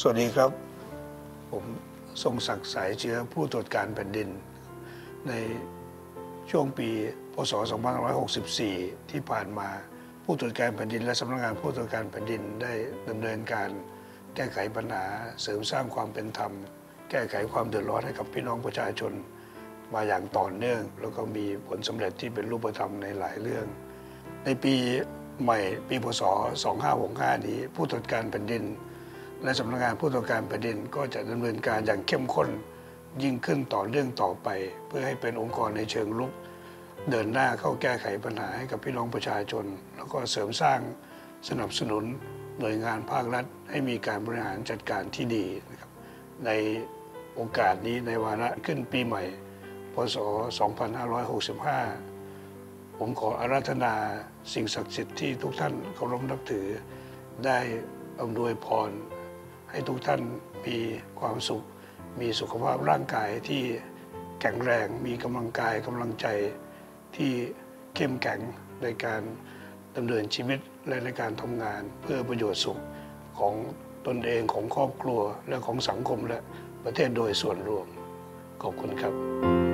สวัสดีครับ ผมทรงศักดิ์สายเชื้อผู้ตรวจการแผ่นดิน ในช่วงปีพศ 2564 ที่ผ่านมาผู้ตรวจการแผ่นดิน และสำนักงานผู้ตรวจการแผ่นดินได้ดำเนินการ แก้ไขปัญหาเสริมสร้างความเป็นธรรม แก้ไขความเดือดร้อนให้กับพี่น้องประชาชน มาอย่างต่อเนื่อง แล้วก็มีผลสำเร็จที่เป็นรูปธรรมในหลายเรื่อง ในปีใหม่ปีพศ 2565 นี้ผู้ตรวจการแผ่นดิน และสำนักงานผู้ตรวจการแผ่นดินก็จะดำเนินการอย่างเข้มข้นยิ่งขึ้นต่อเนื่องต่อไป เพื่อให้เป็นองค์กรในเชิงลุก เดินหน้าเข้าแก้ไขปัญหาให้กับพี่น้องประชาชน แล้วก็เสริมสร้างสนับสนุนหน่วยงานภาครัฐ ให้มีการบริหารจัดการที่ดีนะครับในโอกาสนี้ในวาระขึ้นปีใหม่ พศ 2565 ผมขออาราธนาสิ่งศักดิ์สิทธิ์ที่ทุกท่านเคารพนับถือได้อำนวยพร ให้ทุกท่านมีความสุข มีสุขภาพร่างกายที่แข็งแรง มีกำลังกายกำลังใจที่เข้มแข็งในการดำเนินชีวิตและในการทำงานเพื่อประโยชน์สุขของตนเองของครอบครัวและของสังคมและประเทศโดยส่วนรวม ขอบคุณครับ